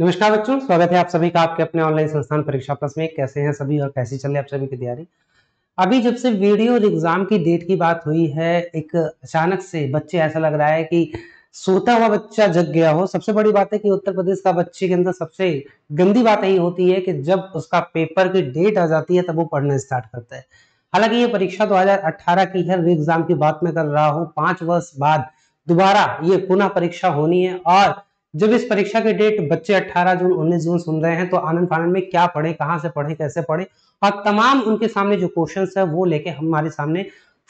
नमस्कार बच्चों, स्वागत है आप सभी का आपके अपने ऑनलाइन संस्थान परीक्षा प्लस में। कैसे हैं सभी और कैसी चल रही आप सभी की तैयारी? अभी जब से वीडियो और एग्ज़ाम की डेट की बात हुई है, एक अचानक से बच्चे ऐसा लग रहा है कि सोता हुआ बच्चा जग गया हो। सबसे बड़ी बात है कि उत्तर प्रदेश का बच्चे के अंदर सबसे गंदी बात यही होती है कि जब उसका पेपर की डेट आ जाती है, तब वो पढ़ना स्टार्ट करता है। हालाँकि ये परीक्षा 2018 की है एग्ज़ाम की बात मैं कर रहा हूँ। पाँच वर्ष बाद दोबारा ये पुनः परीक्षा होनी है और जब इस परीक्षा की डेट बच्चे 18 जून 19 जून सुन रहे हैं तो आनंद फानंद में क्या पढ़े, कहाँ से पढ़े, कैसे पढ़े? और तमाम उनके सामने जो क्वेश्चन है, वो लेके हमारे सामने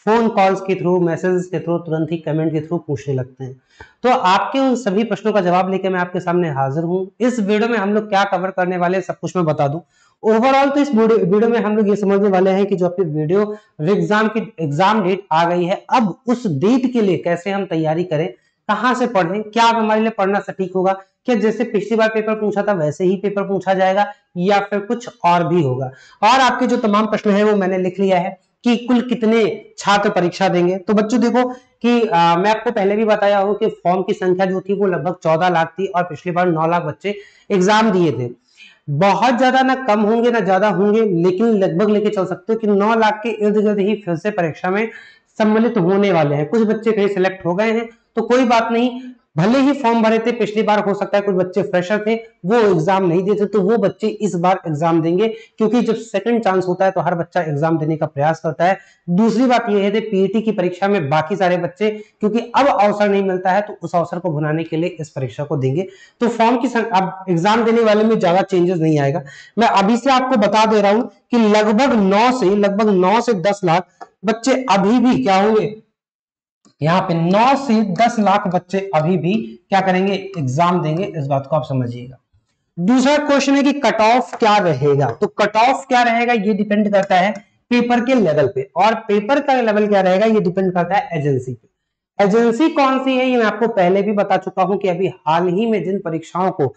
फ़ोन कॉल्स के थ्रू मैसेजेस के थ्रू तुरंत ही कमेंट के थ्रू पूछने लगते हैं। तो आपके उन सभी प्रश्नों का जवाब लेके मैं आपके सामने हाजिर हूँ। इस वीडियो में हम लोग क्या कवर करने वाले सब कुछ मैं बता दूँ। ओवरऑल तो इस वीडियो में हम लोग ये समझने वाले हैं कि जो अपनी वीडियो एग्ज़ाम की एग्ज़ाम डेट आ गई है, अब उस डेट के लिए कैसे हम तैयारी करें कहाँ से पढ़ें? क्या हमारे लिए पढ़ना सटीक होगा? क्या जैसे पिछली बार पेपर पूछा था वैसे ही पेपर पूछा जाएगा या फिर कुछ और भी होगा? और आपके जो तमाम प्रश्न है वो मैंने लिख लिया है कि कुल कितने छात्र परीक्षा देंगे। तो बच्चों देखो कि आ, मैं आपको पहले भी बताया हूँ कि फॉर्म की संख्या जो थी वो लगभग चौदह लाख थी और पिछली बार नौ लाख बच्चे एग्ज़ाम दिए थे। बहुत ज़्यादा ना कम होंगे ना ज़्यादा होंगे लेकिन लगभग लेके चल सकते हो कि नौ लाख के इर्द गिर्द ही फिर से परीक्षा में सम्मिलित होने वाले हैं। कुछ बच्चे कहीं सिलेक्ट हो गए हैं तो कोई बात नहीं, भले ही फॉर्म भरे थे, पिछली बार हो सकता है कुछ बच्चे फ्रेशर थे, वो एग्ज़ाम नहीं देते तो वो बच्चे इस बार एग्ज़ाम देंगे, क्योंकि जब सेकंड चांस होता है तो हर बच्चा एग्ज़ाम देने का प्रयास करता है। दूसरी बात यह है पीईटी की परीक्षा में बाकी सारे बच्चे, क्योंकि अब अवसर नहीं मिलता है तो उस अवसर को भुनाने के लिए इस परीक्षा को देंगे। तो फॉर्म की अब एग्ज़ाम देने वाले में ज़्यादा चेंजेस नहीं आएगा। मैं अभी से आपको बता दे रहा हूँ कि लगभग नौ से, लगभग नौ से दस लाख बच्चे अभी भी क्या होंगे? यहाँ पे 9 से 10 लाख बच्चे अभी भी क्या करेंगे? एग्ज़ाम देंगे। इस बात को आप समझिएगा। दूसरा क्वेश्चन है कि कट ऑफ़ क्या रहेगा? तो कट ऑफ़ क्या रहेगा? ये डिपेंड करता है पेपर के लेवल पे। और पेपर का लेवल क्या रहेगा? ये डिपेंड करता है एजेंसी पे। एजेंसी कौन सी है? ये मैं आपको पहले भी बता चुका हूँ कि अभी हाल ही में जिन परीक्षाओं को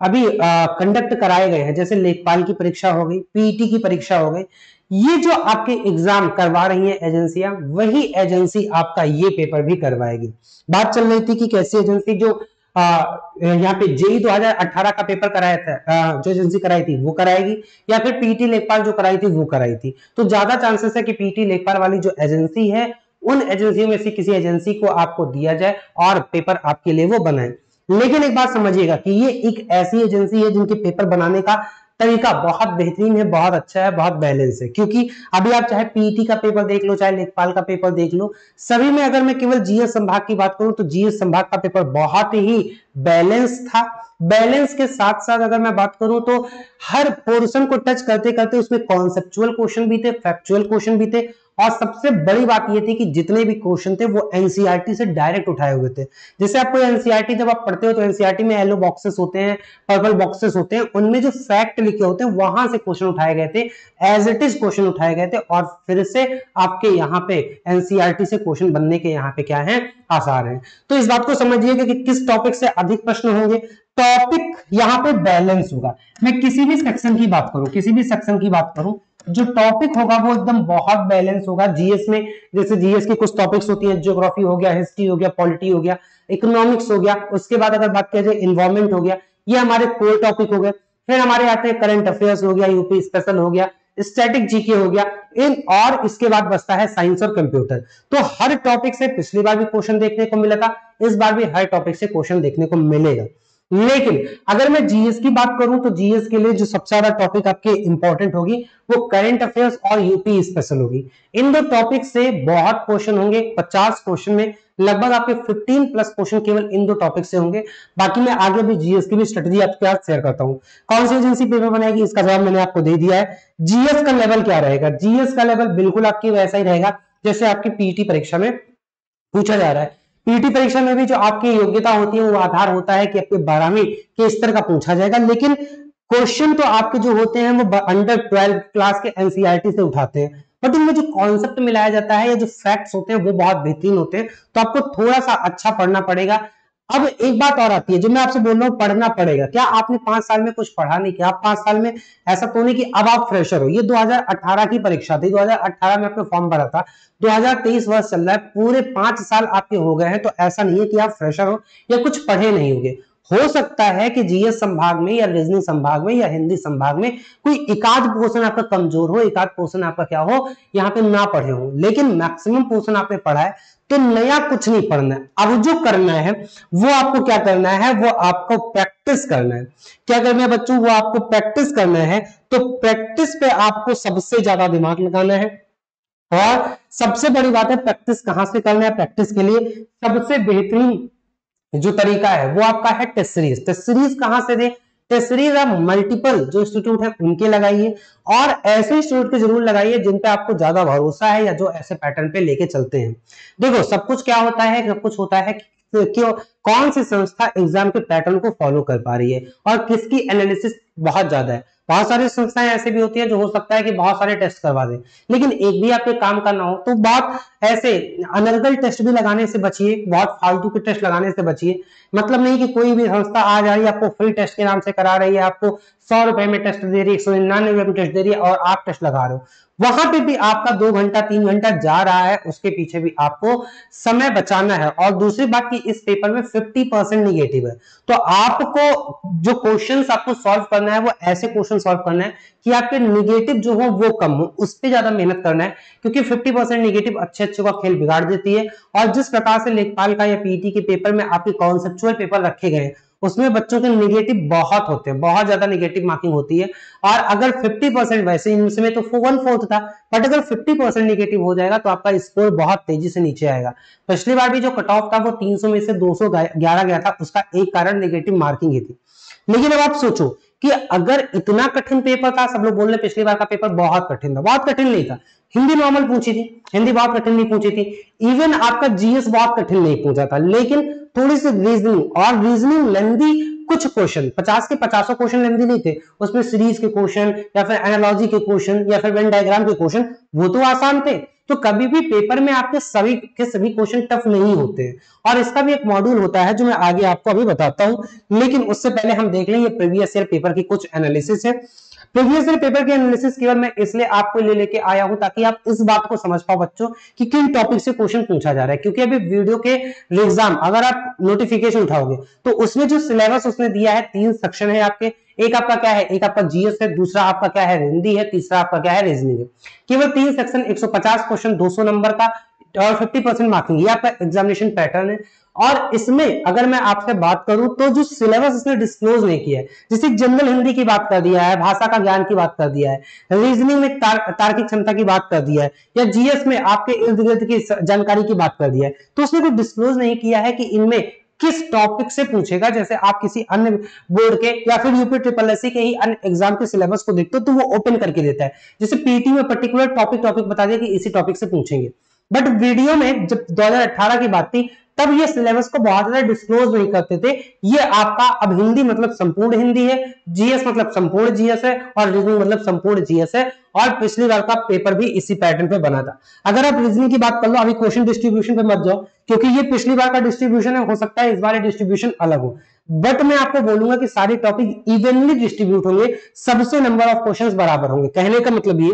अभी कंडक्ट कराए गए हैं, जैसे लेखपाल की परीक्षा हो गई पीटी की परीक्षा हो गई, ये जो आपके एग्ज़ाम करवा रही है एजेंसियाँ वही एजेंसी आपका ये पेपर भी करवाएगी। बात चल रही थी कि कैसी एजेंसी जो यहाँ पे जेई 2018 का पेपर कराया था जो एजेंसी कराई थी, वो कराएगी, या फिर पीटी लेखपाल जो कराई थी, वो कराई थी। तो ज़्यादा चांसेस है कि पीटी लेखपाल वाली जो एजेंसी है, उन एजेंसियों में से किसी एजेंसी को आपको दिया जाए और पेपर आपके लिए वो बनाए। लेकिन एक बात समझिएगा कि ये एक ऐसी एजेंसी है जिनके पेपर बनाने का तरीका बहुत बेहतरीन है, बहुत अच्छा है, बहुत बैलेंस है। क्योंकि अभी आप चाहे पीटी का पेपर देख लो, चाहे लेखपाल का पेपर देख लो, सभी में अगर मैं केवल जीएस संभाग की बात करूँ तो जीएस संभाग का पेपर बहुत ही बैलेंस था। बैलेंस के साथ साथ अगर मैं बात करूँ तो हर पोर्शन को टच करते करते उसमें कॉन्सेप्चुअल क्वेश्चन भी थे फैक्चुअल क्वेश्चन भी थे और सबसे बड़ी बात यह थी कि जितने भी क्वेश्चन थे, वो एनसीईआरटी से डायरेक्ट उठाए हुए थे। जैसे आपको एनसीईआरटी जब आप पढ़ते हो तो एनसीईआरटी में येलो बॉक्सेस होते हैं पर्पल बॉक्सेस होते हैं, उनमें जो फैक्ट लिखे होते हैं, वहाँ से क्वेश्चन उठाए गए थे। एज इट इज़ क्वेश्चन उठाए गए थे, और फिर से आपके यहाँ पे एनसीईआरटी से क्वेश्चन बनने के यहाँ पे क्या है? आसार है। तो इस बात को समझिएगा कि किस टॉपिक से अधिक प्रश्न होंगे। टॉपिक यहाँ पे बैलेंस होगा। मैं किसी भी सेक्शन की बात करूँ, किसी भी सेक्शन की बात करूँ जो टॉपिक होगा वो एकदम बहुत बैलेंस होगा। जीएस में जैसे जीएस की कुछ टॉपिक्स होती है ज्योग्राफी हो गया हिस्ट्री हो गया पॉलिटी हो गया इकोनॉमिक्स हो गया, उसके बाद अगर बात किया जाए इन्वायरमेंट हो गया, ये हमारे कोर टॉपिक हो गए। फिर हमारे आते हैं करंट अफेयर्स हो गया यूपी स्पेशल हो गया स्टैटिक जीके हो गया, इन और इसके बाद बचता है साइंस और कंप्यूटर तो हर टॉपिक से पिछली बार भी क्वेश्चन देखने को मिला था, इस बार भी हर टॉपिक से क्वेश्चन देखने को मिलेगा। लेकिन अगर मैं जीएस की बात करूँ तो जीएस के लिए जो सबसे ज़्यादा टॉपिक आपके इंपॉर्टेंट होगी, वो करंट अफेयर्स और यूपी स्पेशल होगी। इन दो टॉपिक से बहुत क्वेश्चन होंगे 50 क्वेश्चन में, लगभग आपके 15 प्लस क्वेश्चन केवल इन दो टॉपिक से होंगे। बाकी मैं आगे भी जीएस की भी स्ट्रेटेजी आपके साथ शेयर करता हूँ। कौन सी एजेंसी पेपर बनाएगी, इसका जवाब मैंने आपको दे दिया है। जीएस का लेवल क्या रहेगा? जीएस का लेवल बिल्कुल आपकी वैसा ही रहेगा, जैसे आपकी पीटी परीक्षा में पूछा जा रहा है। पीटी परीक्षा में भी जो आपकी योग्यता होती है, वो आधार होता है कि आपके बारहवीं के स्तर का पूछा जाएगा। लेकिन क्वेश्चन तो आपके जो होते हैं, वो अंडर ट्वेल्व क्लास के एनसीआरटी से उठाते हैं। बट उनमें जो कॉन्सेप्ट मिलाया जाता है या जो फैक्ट्स होते हैं, वो बहुत बेहतरीन होते हैं। तो आपको थोड़ा सा अच्छा पढ़ना पड़ेगा। अब एक बात और आती है, जो मैं आपसे बोल रहा हूँ, पढ़ना पड़ेगा। क्या आपने पाँच साल में कुछ पढ़ा नहीं? किया आप पाँच साल में ऐसा तो नहीं कि अब आप फ्रेशर हो? ये 2018 की परीक्षा थी। 2018 में आपने फॉर्म भरा था। 2023 वर्ष चल रहा है। पूरे पाँच साल आपके हो गए हैं तो ऐसा नहीं है कि आप फ्रेशर हो या कुछ पढ़े नहीं होंगे। हो सकता है कि जीएस संभाग में या रीजनिंग संभाग में या हिंदी संभाग में कोई एकाध पोर्शन आपका कमज़ोर हो, एकाध पोर्शन आपका क्या हो, यहाँ पे ना पढ़े हो। लेकिन मैक्सिमम पोर्शन आपने पढ़ा है तो नया कुछ नहीं पढ़ना है। अब जो करना है, वो आपको क्या करना है, वो आपको प्रैक्टिस करना है। क्या करना है बच्चों, वो आपको प्रैक्टिस करना है। तो प्रैक्टिस पे आपको सबसे ज़्यादा दिमाग लगाना है। और सबसे बड़ी बात है प्रैक्टिस कहाँ से करना है? प्रैक्टिस के लिए सबसे बेहतरीन जो तरीका है, वो आपका है टेस्ट सीरीज़ टेस्ट सीरीज़ कहाँ से दें? टेस्ट सीरीज़ आप मल्टीपल जो इंस्टीट्यूट है, उनके लगाइए और ऐसे इंस्टीट्यूट के ज़रूर लगाइए जिन पे आपको ज़्यादा भरोसा है या जो ऐसे पैटर्न पे लेके चलते हैं। देखो, सब कुछ क्या होता है, सब कुछ होता है क्यों? कौन सी संस्था एग्ज़ाम के पैटर्न को फॉलो कर पा रही है? और किसकी एनालिसिस बहुत ज़्यादा है? बहुत सारी संस्थाएँ ऐसे भी होती है जो हो सकता है कि बहुत सारे टेस्ट करवा दे। लेकिन एक भी आपके काम करना हो तो बहुत ऐसे अनर्गल टेस्ट भी लगाने से बचिए, बहुत फालतू के टेस्ट लगाने से बचिए। मतलब नहीं कि कोई भी संस्था आ जा रही है, आपको फ्री टेस्ट के नाम से करा रही है, आपको सौ रुपए में टेस्ट दे रही है, एक सौ निन्यानवे में टेस्ट दे रही है और आप टेस्ट लगा रहे हो। वहाँ पे भी आपका दो घंटा, तीन घंटा जा रहा है, उसके पीछे भी आपको समय बचाना है। और दूसरी बात की इस पेपर में 50 परसेंट निगेटिव है। तो आपको जो क्वेश्चन आपको सॉल्व करना है, वो ऐसे क्वेश्चन सॉल्व करना है कि आपके निगेटिव जो हो, वो कम हो। उस पर ज़्यादा मेहनत करना है, क्योंकि 50 परसेंट निगेटिव अच्छे अच्छे का खेल बिगाड़ देती है। और जिस प्रकार से लेखपाल का या पीटी के पेपर में आपके कॉन्सेप्चुअल पेपर रखे गए उसमें बच्चों के निगेटिव बहुत होते हैं, बहुत ज़्यादा निगेटिव मार्किंग होती है। और अगर 50 परसेंट वैसे इंग्लिश में तो वन फोर्थ था बट अगर 50 परसेंट निगेटिव हो जाएगा तो आपका स्कोर बहुत तेज़ी से नीचे आएगा। पिछली बार भी जो कट ऑफ़ था, वो 300 में से 211 गया था, उसका एक कारण निगेटिव मार्किंग ही थी। लेकिन अब आप सोचो कि अगर इतना कठिन पेपर था, सब लोग बोल रहे पिछली बार का पेपर बहुत कठिन था, बहुत कठिन नहीं था। हिंदी नॉर्मल पूछी थी, हिंदी बहुत कठिन नहीं पूछी थी। इवन आपका जीएस बहुत कठिन नहीं पूछा था, लेकिन थोड़ी सी रीजनिंग और रीजनिंग लेंदी कुछ क्वेश्चन पचास के पचासों क्वेश्चन लेंदी नहीं थे। उसमें सीरीज़ के क्वेश्चन या फिर एनालॉजी के क्वेश्चन या फिर वेन डायग्राम के क्वेश्चन वो तो आसान थे। तो कभी भी पेपर में आपके सभी, के सभी क्वेश्चन टफ नहीं होते। हैं और इसका भी एक मॉड्यूल होता है जो मैं आगे आपको अभी बताता हूँ। लेकिन उससे पहले हम देख लें, ये प्रीवियस ईयर पेपर की कुछ एनालिसिस है। प्रीवियस ईयर पेपर के एनालिसिस केवल मैं इसलिए आपको ले लेके आया हूँ ताकि आप इस बात को समझ पाओ बच्चों कि किन टॉपिक से क्वेश्चन पूछा जा रहा है। क्योंकि अभी वीडियो के एग्ज़ाम अगर आप नोटिफिकेशन उठाओगे तो उसमें जो सिलेबस उसने दिया है, तीन सेक्शन है आपके। एक आपका क्या है? एक आपका जीएस है, दूसरा आपका क्या है? हिंदी है, तीसरा आपका क्या है? रीजनिंग है। केवल तीन सेक्शन 150 क्वेश्चन 200 नंबर का, और 50 परसेंट मार्किंग ये आपका एग्जामिनेशन पैटर्न है। और इसमें अगर मैं आपसे बात करूँ तो जो सिलेबस इसने डिस्क्लोज नहीं किया है जैसे जनरल हिंदी की बात कर दिया है भाषा का ज्ञान की बात कर दिया है रीजनिंग में तार, तार्किक क्षमता की बात कर दिया है या जीएस में आपके इर्द गिर्द की जानकारी की बात कर दिया है तो उसने कोई डिस्क्लोज नहीं किया है कि इनमें किस टॉपिक से पूछेगा जैसे आप किसी अन्य बोर्ड के या फिर यूपी ट्रिपल एस के ही अन्य एग्ज़ाम के सिलेबस को देखते हो तो वो ओपन करके देता है। जैसे पीटी में पर्टिकुलर टॉपिक टॉपिक बता दिया कि इसी टॉपिक से पूछेंगे। बट वीडियो में जब 2018 की बात थी तब ये सिलेबस को बहुत ज़्यादा डिस्क्लोज नहीं करते थे। ये आपका अब हिंदी मतलब संपूर्ण हिंदी है जीएस मतलब संपूर्ण जीएस है और रीजनिंग मतलब संपूर्ण जीएस है और पिछली बार का पेपर भी इसी पैटर्न पे बना था। अगर आप रीजनिंग की बात कर लो, अभी क्वेश्चन डिस्ट्रीब्यूशन पे मत जाओ, क्योंकि ये पिछली बार का डिस्ट्रीब्यूशन है, हो सकता है इस बार डिस्ट्रीब्यूशन अलग हो। बट मैं आपको बोलूँगा कि सारे टॉपिक इवनली डिस्ट्रीब्यूट होंगे, सबसे नंबर ऑफ़ क्वेश्चंस बराबर होंगे। कहने का मतलब ये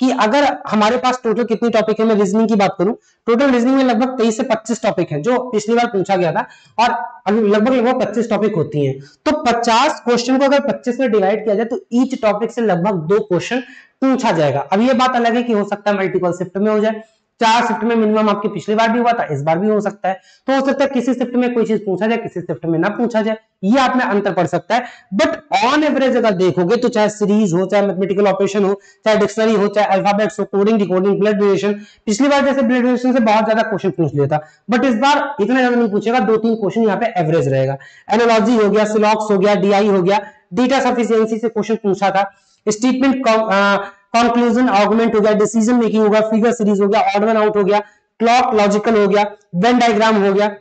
कि अगर हमारे पास टोटल कितनी टॉपिक है, मैं रीजनिंग की बात करूँ टोटल रीजनिंग में लगभग तेईस से पच्चीस टॉपिक है, जो पिछली बार पूछा गया था, और लगभग लगभग पच्चीस टॉपिक होती है। तो पचास क्वेश्चन को अगर पच्चीस में डिवाइड किया जाए तो ईच टॉपिक से लगभग दो क्वेश्चन पूछा जाएगा। अब ये बात अलग है कि हो सकता है मल्टीपल शिफ्ट में हो जाए। चार शिफ्ट में मिनिमम आपकी पिछली बार भी हुआ था, इस बार भी हो सकता है। तो हो सकता है किसी शिफ्ट में कोई चीज़ पूछा जाए, किसी शिफ्ट में ना पूछा जाए, ये आप में अंतर पड़ सकता है। बट ऑन एवरेज अगर देखोगे तो चाहे सीरीज़ हो, चाहे मैथमेटिकल ऑपरेशन हो, चाहे डिक्शनरी हो, चाहे अल्फाबेट्स हो कोडिंग डिकोडिंग ब्लड रिलेशन पिछली बार जैसे ब्लड रिलेशन से बहुत ज़्यादा क्वेश्चन पूछ लिया था। बट इस बार इतना ज़्यादा नहीं पूछेगा, दो तीन क्वेश्चन यहाँ पे एवरेज रहेगा। एनोलॉजी हो गया सिलॉक्स हो गया डीआई हो गया डेटा सफिशियंसी से क्वेश्चन पूछा था। स्टेटमेंट कंक्लूजन आर्गुमेंट हो गया डिसीज़न मेकिंग हो गया फिगर सीरीज़ हो गया ऑड वन आउट हो गया क्लॉक लॉजिकल हो गया वेन डायग्राम हो गया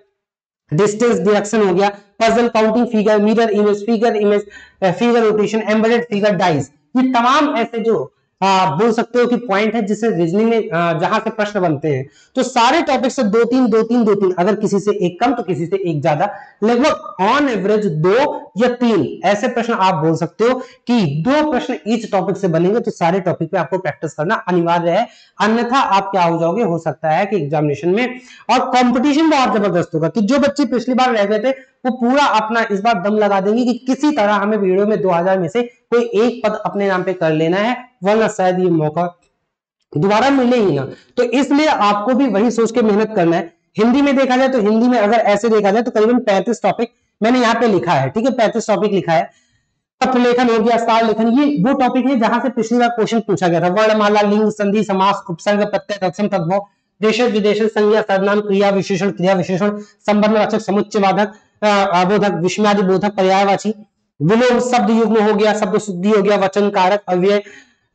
डिस्टेंस डिरेक्शन हो गया puzzle counting figure mirror image figure image figure rotation embedded figure dice ये तमाम ऐसे जो आ, बोल सकते हो कि पॉइंट है जिससे रीजनिंग में जहाँ से प्रश्न बनते हैं। तो सारे टॉपिक से दो तीन दो तीन दो तीन अगर किसी से एक कम तो किसी से एक ज़्यादा। लगभग ऑन एवरेज दो या तीन? ऐसे प्रश्न आप बोल सकते हो कि दो प्रश्न इस टॉपिक से बनेंगे तो सारे टॉपिक पे आपको प्रैक्टिस करना अनिवार्य है। अन्यथा आप क्या हो जाओगे, हो सकता है कि एग्जामिनेशन में और कॉम्पिटिशन बहुत ज़बरदस्त होगा कि जो बच्चे पिछली बार रह गए थे, वो पूरा अपना इस बार दम लगा देंगे कि किसी तरह हमें वीडियो में 2000 में से कोई एक पद अपने नाम पे कर लेना है, वरना शायद ये मौका दोबारा मिले ही ना। तो इसलिए आपको भी वही सोच के मेहनत करना है। हिंदी में देखा जाए तो हिंदी में अगर ऐसे देखा जाए तो करीबन पैंतीस टॉपिक मैंने यहाँ पे लिखा है, ठीक है? पैंतीस टॉपिक लिखा है। पत्र लेखन हो गया लेखन, ये वो टॉपिक है जहाँ से पिछली बार क्वेश्चन पूछा गया था। वर्णमाला, लिंग, संधि, समास उपसर्ग प्रत्यय, तत्सम, तद्भव देश विदेश संज्ञा सर्वनाम क्रिया, विशेषण क्रिया, विशेषण, संबंध, वाचक समुच्च वादक अबोधक विस्मयादि बोधक, पर्यायवाची, विलोम, शब्द, युग्म हो गया, शब्द शुद्धि हो गया, वचन, कारक, अव्यय,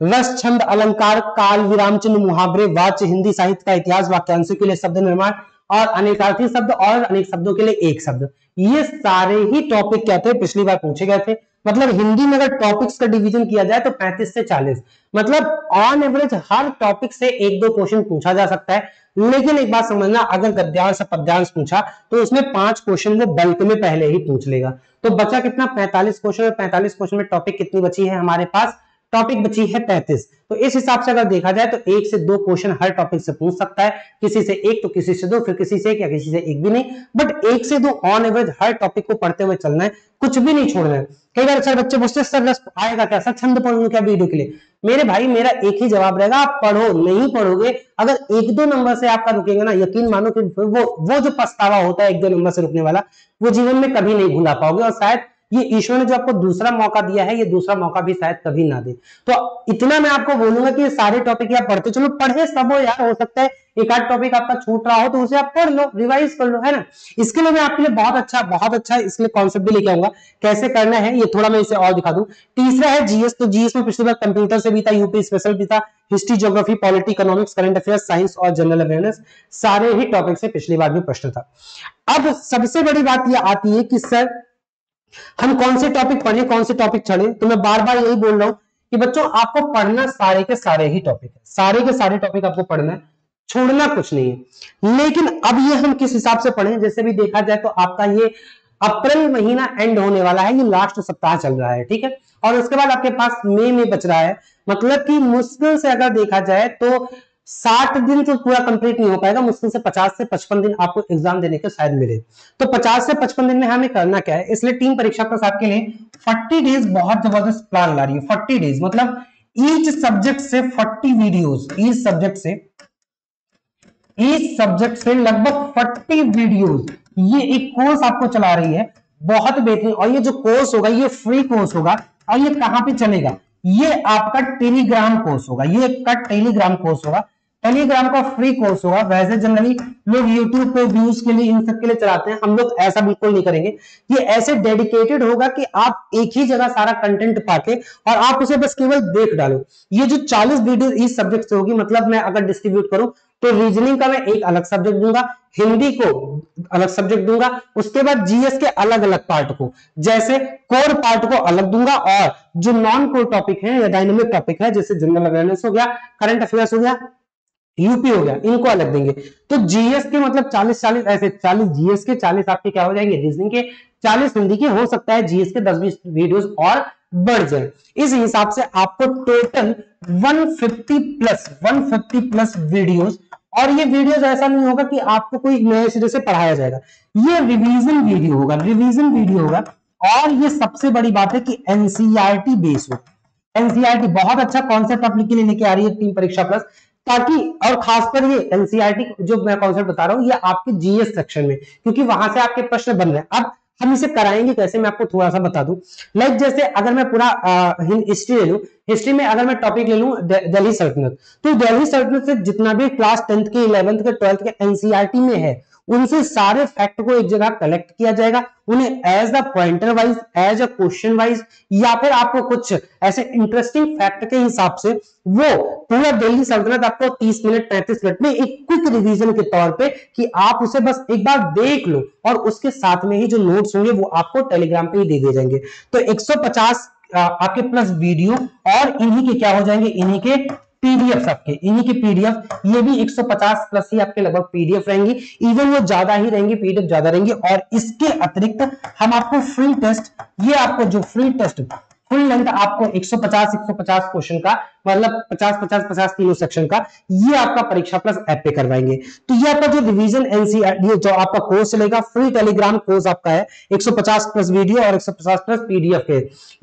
रस, छंद, अलंकार, काल, विराम, चिन्ह, मुहावरे वाच्य हिंदी, साहित्य का इतिहास, वाक्यांशों के लिए शब्द निर्माण और अनेकार्थी शब्द और अनेक शब्दों के लिए एक शब्द। ये सारे ही टॉपिक क्या थे? पिछली बार पूछे गए थे। मतलब हिंदी में अगर टॉपिक्स का डिवीज़न किया जाए तो 35 से 40 मतलब ऑन एवरेज हर टॉपिक से एक दो क्वेश्चन पूछा जा सकता है। लेकिन एक बात समझना, अगर गद्यांश पद्यांश पूछा तो उसमें पाँच क्वेश्चन वो बल्क में पहले ही पूछ लेगा। तो बचा कितना? 45 क्वेश्चन और 45 क्वेश्चन में टॉपिक कितनी बची है हमारे पास? टॉपिक बची है पैंतीस तो इस हिसाब से अगर देखा जाए तो एक से दो क्वेश्चन हर टॉपिक से पूछ सकता है। किसी से एक तो किसी से दो, फिर किसी से एक या किसी से एक भी नहीं। बट एक से दो ऑन एवरेज हर टॉपिक को पढ़ते हुए चलना है, कुछ भी नहीं छोड़ना है। कई बार अक्सर बच्चे पूछते सर आएगा क्या? सर, छंद पढ़ूँगा क्या वीडियो के लिए? मेरे भाई, मेरा एक ही जवाब रहेगा, आप पढ़ो, नहीं पढ़ोगे, अगर एक दो नंबर से आपका रुकेगा ना, यकीन मानो कि वो वो जो पछतावा होता है एक दो नंबर से रुकने वाला, वो जीवन में कभी नहीं भूला पाओगे और शायद ये ईश्वर ने जो आपको दूसरा मौका दिया है, ये दूसरा मौका भी शायद कभी ना दे। तो इतना मैं आपको बोलूँगा कि ये सारे टॉपिक आप पढ़ते चलो, पढ़े सब हो यार, हो सकता है एक आध टॉपिक आपका छूट रहा हो तो उसे आप पढ़ लो रिवाइज कर लो, है ना? इसके लिए मैं आपके लिए बहुत अच्छा बहुत अच्छा इसके लिए कॉन्सेप्ट भी लेके आऊँगा, कैसे करना है, ये थोड़ा मैं इसे और दिखा दूँ। तीसरा है जीएस तो जीएस में पिछली बार कंप्यूटर से भी था यूपी स्पेशल भी था history geography polity economics current affairs science और जनरल अवेयरनेस सारे ही टॉपिक से पिछली बार भी प्रश्न था। अब सबसे बड़ी बात यह आती है कि सर हम कौन से टॉपिक पढ़े, कौन से टॉपिक छड़े तो मैं बार बार यही बोल रहा हूँ कि बच्चों, आपको पढ़ना सारे के सारे ही टॉपिक है। सारे के सारे टॉपिक आपको पढ़ना है। छोड़ना कुछ नहीं है। लेकिन अब ये हम किस हिसाब से पढ़ें? जैसे भी देखा जाए तो आपका ये अप्रैल महीना एंड होने वाला है। ये लास्ट सप्ताह चल रहा है, ठीक है? और उसके बाद आपके पास मई में बच रहा है। मतलब कि मुश्किल से अगर देखा जाए तो साठ दिन तो पूरा कंप्लीट नहीं हो पाएगा, मुश्किल से पचास से पचपन दिन आपको एग्ज़ाम देने के शायद मिले। तो पचास से पचपन दिन में हमें करना क्या है? इसलिए टीम परीक्षा प्लस आपके लिए फोर्टी डेज़ बहुत ज़बरदस्त प्लान ला रही है फोर्टी डेज़ मतलब ईच सब्जेक्ट से फोर्टी वीडियोस ईच सब्जेक्ट से ईच सब्जेक्ट से लगभग फोर्टी वीडियोस ये एक कोर्स आपको चला रही है, बहुत बेहतरीन। और ये जो कोर्स होगा, ये फ्री कोर्स होगा, और ये कहाँ पे चलेगा? ये आपका टेलीग्राम कोर्स होगा, ये का टेलीग्राम कोर्स होगा। टेलीग्राम का फ्री कोर्स होगा। वैसे जनरली लोग यूट्यूब पे व्यूज़ के लिए, इन सब के लिए चलाते हैं। हम लोग ऐसा बिल्कुल नहीं करेंगे। ये ऐसे डेडिकेटेड होगा कि आप एक ही जगह सारा कंटेंट पाके और आप उसे बस केवल देख डालो। ये जो 40 वीडियो इस सब्जेक्ट से होगी मतलब मैं अगर डिस्ट्रीब्यूट करूँ तो रीजनिंग का मैं एक अलग सब्जेक्ट दूँगा, हिंदी को अलग सब्जेक्ट दूँगा, उसके बाद जीएस के अलग अलग पार्ट को। जैसे कोर पार्ट को अलग दूँगा और जो नॉन कोर टॉपिक है, या डायनेमिक टॉपिक है, जैसे जनरल अवेयरनेस हो गया करंट अफेयर्स हो गया यूपी हो गया, इनको अलग देंगे। तो जीएस के मतलब 40 40 ऐसे 40 जीएस के 40 आपके क्या हो जाएँगे? रीजनिंग के 40 हिंदी के हो सकता है जीएस के 10 20 वीडियोस और बढ़ जाए। इस हिसाब से आपको टोटल 150 प्लस 150 प्लस वीडियोस और ये वीडियोस ऐसा नहीं होगा कि आपको कोई नए सिरे से पढ़ाया जाएगा। ये रिवीजन वीडियो होगा रिवीजन वीडियो होगा। और ये सबसे बड़ी बात है कि एनसीईआरटी बेस हो। एनसीईआरटी बहुत अच्छा कॉन्सेप्ट आप के लिए लेके आ रही है टीम परीक्षा प्लस ताकि, और खासकर ये एनसीईआरटी जो मैं कॉन्सेप्ट बता रहा हूँ, ये आपके जीएस सेक्शन में, क्योंकि वहाँ से आपके प्रश्न बन रहे हैं। अब हम इसे कराएँगे कैसे? मैं आपको थोड़ा सा बता दूँ। लाइक जैसे अगर मैं पूरा हिस्ट्री ले लू। हिस्ट्री में अगर मैं टॉपिक ले लू दिल्ली सल्तनत। तो दिल्ली सल्तनत से जितना भी क्लास टेंथ के इलेवंथ के ट्वेल्थ के एनसीआरटी में है उनसे सारे फैक्ट को एक जगह कलेक्ट किया जाएगा। उन्हें as a pointer wise as a question wise या फिर आपको कुछ ऐसे इंटरेस्टिंग फैक्ट के हिसाब से वो पूरा दिल्ली सल्तनत आपको 30 मिनट 35 मिनट में एक क्विक रिवीजन के तौर पे कि आप उसे बस एक बार देख लो और उसके साथ में ही जो नोट्स होंगे वो आपको टेलीग्राम पे ही दे दिए जाएँगे। तो 150 आपके प्लस वीडियो और इन्हीं के क्या हो जाएँगे? इन्हीं के पीडीएफ आपके, इन्हीं की पीडीएफ ये भी 150 प्लस ही आपके लगभग पीडीएफ रहेंगी। इवन वो ज़्यादा ही रहेंगी पीडीएफ ज़्यादा रहेंगी। और इसके अतिरिक्त हम आपको फ्री टेस्ट ये आपको जो फ्री टेस्ट फुल लेंथ आपको 150 150 क्वेश्चन का मतलब 50 50 50 तीनों सेक्शन का, ये आपका परीक्षा प्लस ऐप पे करवाएँगे। तो ये आपका जो रिवीजन एनसीआर ये जो आपका कोर्स चलेगा फ्री टेलीग्राम कोर्स आपका है 150 प्लस वीडियो और 150 प्लस पीडीएफ के।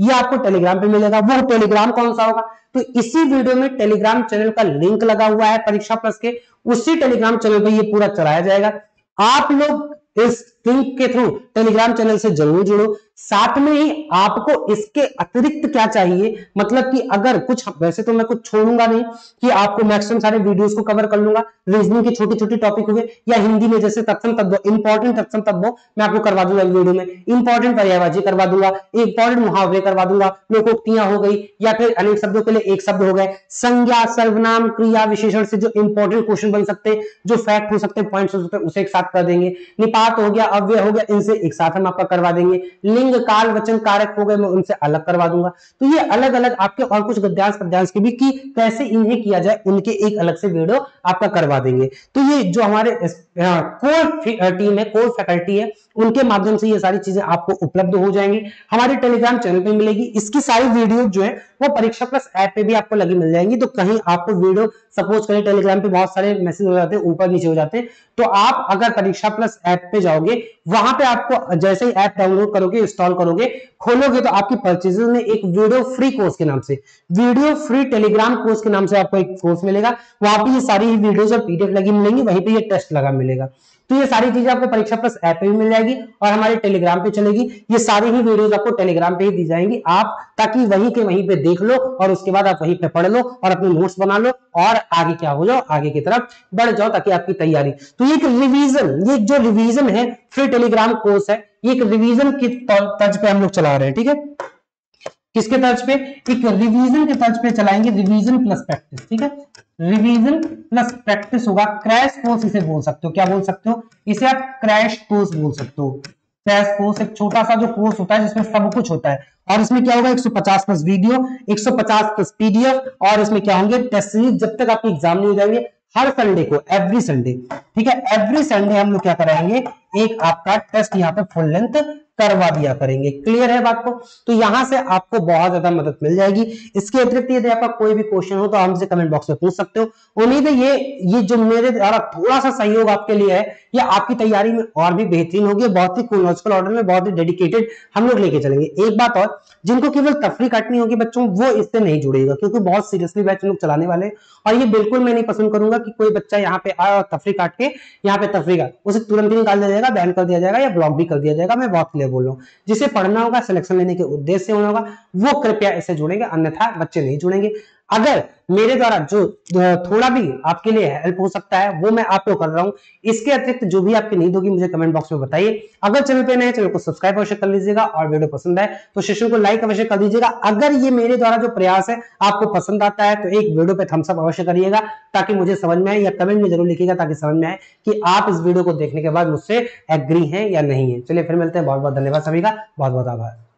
ये आपको टेलीग्राम पे मिलेगा। वो टेलीग्राम कौन सा होगा? तो इसी वीडियो में टेलीग्राम चैनल का लिंक लगा हुआ है परीक्षा प्लस के। उसी टेलीग्राम चैनल पर यह पूरा चलाया जाएगा। आप लोग इस लिंक के थ्रू टेलीग्राम चैनल से ज़रूर जुड़ो। साथ में ही आपको इसके अतिरिक्त क्या चाहिए? मतलब कि अगर कुछ, वैसे तो मैं कुछ छोड़ूँगा नहीं कि आपको मैक्सिमम सारे वीडियोस को कवर कर लूँगा रीजनिंग के छोटे छोटे टॉपिक हुए, या हिंदी में जैसे तत्सम तत्व इंपॉर्टेंट तत्सम तत्व मैं आपको करवा दूँगा वीडियो में। इंपॉर्टेंट पर्यायवाची करवा दूँगा इंपॉर्टेंट मुहावरे करवा दूँगा लोकोक्तियाँ हो गई, या फिर अनेक शब्दों के लिए एक शब्द हो गए। संज्ञा, सर्वनाम, क्रिया विशेषण से जो इंपॉर्टेंट क्वेश्चन बन सकते हैं जो फैक्ट हो सकते हैं पॉइंट हो सकते हैं उसे एक साथ कर देंगे। निपात हो गया, अव्यय हो गया, इनसे एक साथ हम आपका करवा देंगे। लिंग लिंग काल वचन कारक हो गए, मैं उनसे अलग करवा दूँगा। तो ये अलग अलग आपके और कुछ गद्यांश पद्यांश के भी कि कैसे इन्हें किया जाए, उनके एक अलग से वीडियो आपका करवा देंगे। तो ये जो हमारे कोर टीम है कोर फैकल्टी है, उनके माध्यम से ये सारी चीज़ें आपको उपलब्ध हो जाएँगी। हमारे टेलीग्राम चैनल पे मिलेगी। इसकी सारी वीडियो जो है, वो परीक्षा प्लस ऐप पे भी आपको लगी मिल जाएँगी। तो कहीं आपको वीडियो सपोज़ करें टेलीग्राम पे बहुत सारे मैसेज हो जाते हैं, ऊपर नीचे हो जाते हैं। तो आप अगर परीक्षा प्लस ऐप पे जाओगे वहाँ पे आपको जैसे ही ऐप डाउनलोड करोगे इंस्टॉल करोगे, खोलोगे तो आपकी परचेजेस में एक वीडियो फ्री कोर्स के नाम से वीडियो फ्री टेलीग्राम कोर्स के नाम से आपको एक कोर्स मिलेगा। वहाँ पे ये सारी वीडियो और पीडीएफ लगी मिलेंगी, वहीं पे ये टेस्ट लगा मिलेगा। तो ये सारी चीज़ें आपको परीक्षा प्लस ऐप पे भी मिल जाएगी और हमारे टेलीग्राम पे चलेगी। ये सारी ही वीडियोस आपको टेलीग्राम पे ही दी जाएँगी। आप ताकि वहीं के वहीं पे देख लो और उसके बाद आप वहीं पे पढ़ लो और अपने नोट्स बना लो और आगे क्या हो जाओ, आगे की तरफ़ बढ़ जाओ ताकि आपकी तैयारी। तो ये एक रिवीजन ये जो रिविजन है फ्री टेलीग्राम कोर्स है, ये एक रिविजन की तर्ज पे हम लोग चला रहे हैं, ठीक है? किसके तर्ज पे? एक रिवीजन के तर्ज पे चलाएँगे रिवीजन प्लस प्रैक्टिस ठीक है? रिवीजन प्लस प्रैक्टिस होगा क्रैश कोर्स इसे बोल सकते हो। क्या बोल सकते हो? इसे आप क्रैश कोर्स बोल सकते हो। क्रैश कोर्स एक छोटा सा जो कोर्स होता है, जिसमें सब कुछ होता है। और इसमें क्या होगा? 150 प्लस वीडियो 150 प्लस पीडीएफ और इसमें क्या होंगे? टेस्ट सीरीज़ जब तक आपके एग्ज़ाम नहीं हो जाएँगे, हर संडे को एवरी संडे ठीक है? एवरी संडे हम लोग क्या कराएँगे? एक आपका टेस्ट यहाँ पे फुल लेंथ करवा दिया करेंगे। क्लियर है बात को? तो यहाँ से आपको बहुत ज़्यादा मदद मिल जाएगी। इसके अतिरिक्त यदि आपका कोई भी क्वेश्चन हो तो हमसे कमेंट बॉक्स में पूछ सकते हो। उम्मीद है ये ये जो मेरे द्वारा थोड़ा सा सहयोग आपके लिए है, ये आपकी तैयारी में और भी बेहतरीन होगी बहुत ही क्रोनोलॉजिकल ऑर्डर में बहुत ही डेडिकेटेड हम लोग लेके चलेंगे। एक बात और जिनको केवल तफरी काटनी होगी बच्चों, वो इससे नहीं जुड़ेगा, क्योंकि बहुत सीरियसली बैच लोग चलाने वाले और ये बिल्कुल मैं नहीं पसंद करूँगा कि कोई बच्चा यहाँ पे आया और तफरी काट के यहाँ पे तफरी काट, उसे तुरंत ही निकाल दिया जाएगा बैन कर दिया जाएगा या ब्लॉक भी कर दिया जाएगा, मैं बहुत क्लियर बोल रहा हूँ। जिसे पढ़ना होगा सिलेक्शन लेने के उद्देश्य से होना होगा, वो कृपया इसे जुड़ेंगे, अन्यथा बच्चे नहीं जुड़ेंगे। अगर मेरे द्वारा जो थोड़ा भी आपके लिए हेल्प हो सकता है, वो मैं आपको कर रहा हूँ। इसके अतिरिक्त जो भी आपकी नींद होगी, मुझे कमेंट बॉक्स में बताइए। अगर चैनल पे नए चैनल को सब्सक्राइब अवश्य कर लीजिएगा और वीडियो पसंद आए तो सेशन को लाइक अवश्य कर दीजिएगा। अगर ये मेरे द्वारा जो प्रयास है, आपको पसंद आता है तो एक वीडियो पे थम्सअप अवश्य करिएगा, ताकि मुझे समझ में आए या कमेंट में ज़रूर लिखिएगा, ताकि समझ में आए कि आप इस वीडियो को देखने के बाद मुझसे एग्री है या नहीं है। चलिए फिर मिलते हैं। बहुत बहुत धन्यवाद सभी का। बहुत बहुत आभार।